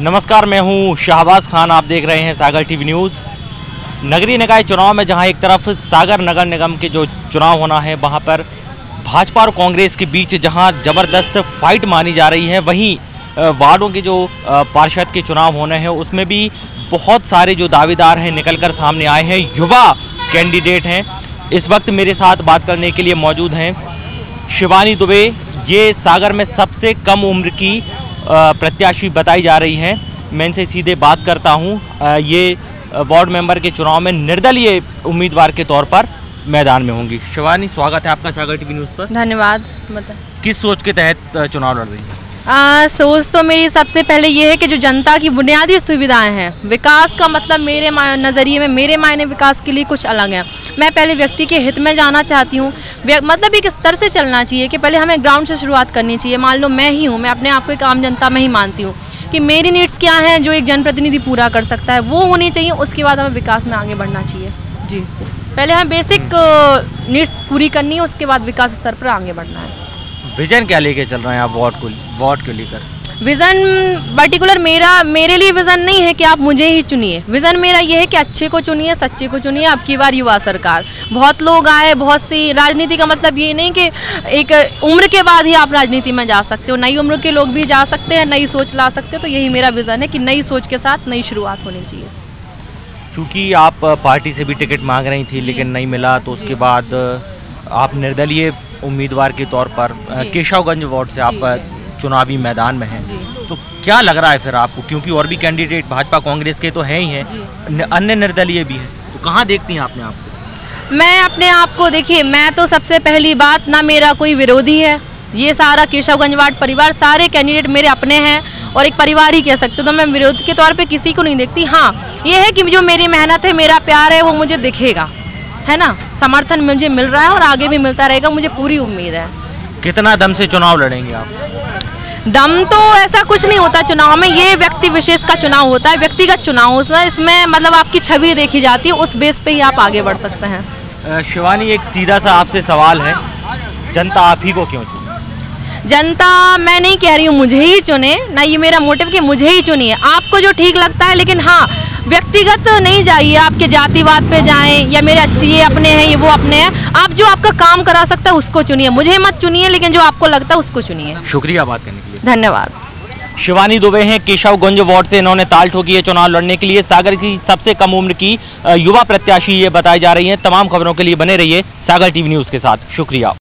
नमस्कार, मैं हूँ शाहबाज खान। आप देख रहे हैं सागर टीवी न्यूज़। नगरीय निकाय चुनाव में जहाँ एक तरफ़ सागर नगर निगम के जो चुनाव होना है, वहाँ पर भाजपा और कांग्रेस के बीच जहाँ ज़बरदस्त फाइट मानी जा रही है, वहीं वार्डों के जो पार्षद के चुनाव होने हैं, उसमें भी बहुत सारे जो दावेदार हैं निकल कर सामने आए हैं। युवा कैंडिडेट हैं। इस वक्त मेरे साथ बात करने के लिए मौजूद हैं शिवानी दुबे। ये सागर में सबसे कम उम्र की प्रत्याशी बताई जा रही हैं। मैं इनसे सीधे बात करता हूँ। ये वार्ड मेंबर के चुनाव में निर्दलीय उम्मीदवार के तौर पर मैदान में होंगी। शिवानी स्वागत है आपका सागर टीवी न्यूज़ पर। धन्यवाद किस सोच के तहत चुनाव लड़ रही है? आ, सोच तो मेरी सबसे पहले ये है कि जो जनता की बुनियादी सुविधाएँ हैं विकास का मतलब मेरे नज़रिए में मेरे मायने विकास के लिए कुछ अलग है। मैं पहले व्यक्ति के हित में जाना चाहती हूँ मतलब एक स्तर से चलना चाहिए कि पहले हमें ग्राउंड से शुरुआत करनी चाहिए। मान लो मैं ही हूँ मैं अपने आप को एक आम जनता में ही मानती हूँ कि मेरी नीड्स क्या हैं जो एक जनप्रतिनिधि पूरा कर सकता है वो होनी चाहिए उसके बाद हमें विकास में आगे बढ़ना चाहिए। जी। पहले हमें बेसिक नीड्स पूरी करनी है उसके बाद विकास स्तर पर आगे बढ़ना है। विजन क्या लेके चल रहे हैं आप वॉट को वॉट को लेकर? विज़न पर्टिकुलर मेरा मेरे लिए विज़न नहीं है कि आप मुझे ही चुनिए। विज़न मेरा ये है कि अच्छे को चुनिए सच्चे को चुनिए आपकी बार युवा सरकार। बहुत लोग आए बहुत सी राजनीति का मतलब ये नहीं कि एक उम्र के बाद ही आप राजनीति में जा सकते हो। नई उम्र के लोग भी जा सकते हैं नई सोच ला सकते हो तो यही मेरा विज़न है कि नई सोच के साथ नई शुरुआत होनी चाहिए। चूँकि आप पार्टी से भी टिकट मांग रही थी लेकिन नहीं मिला तो उसके बाद आप निर्दलीय उम्मीदवार के तौर पर केशवगंज वार्ड से आप चुनावी मैदान में हैं। तो क्या लग रहा है फिर आपको? क्योंकि और भी कैंडिडेट भाजपा कांग्रेस के तो हैं ही हैं। अन्य निर्दलीय भी हैं। तो कहाँ देखती हैं आपने आपको मैं अपने आप को देखिए मैं तो सबसे पहली बात ना मेरा कोई विरोधी है। ये सारा केशवगंज वार्ड परिवार सारे कैंडिडेट मेरे अपने हैं और एक परिवार ही कह सकते हो। तो मैं विरोध के तौर पे किसी को नहीं देखती। हाँ ये है कि जो मेरी मेहनत है मेरा प्यार है वो मुझे दिखेगा। है ना? समर्थन मुझे मिल रहा है और आगे भी मिलता रहेगा मुझे पूरी उम्मीद है। कितना दम से चुनाव लड़ेंगे आप? दम तो ऐसा कुछ नहीं होता चुनाव में ये व्यक्ति विशेष का चुनाव होता है व्यक्तिगत चुनाव होता है इसमें मतलब आपकी छवि देखी जाती है उस बेस पे ही आप आगे बढ़ सकते हैं। शिवानी एक सीधा सा आपसे सवाल है जनता आप ही को क्यों चुने? जनता मैं नहीं कह रही हूँ मुझे ही चुने ना ये मेरा मोटिव कि मुझे ही चुनिए आपको जो ठीक लगता है लेकिन हाँ व्यक्तिगत तो नहीं जाइए आपके जातिवाद पे जाएँ या मेरे अच्छे ये अपने हैं ये वो अपने हैं आप जो आपका काम करा सकता है उसको चुनिए। मुझे मत चुनिए लेकिन जो आपको लगता है उसको चुनिए। शुक्रिया बात करने के लिए। धन्यवाद। शिवानी दुबे हैं केशवगंज वार्ड से इन्होंने ताल ठोकी है चुनाव लड़ने के लिए। सागर की सबसे कम उम्र की युवा प्रत्याशी ये बताई जा रही हैं। तमाम खबरों के लिए बने रहिए सागर टीवी न्यूज़ के साथ। शुक्रिया।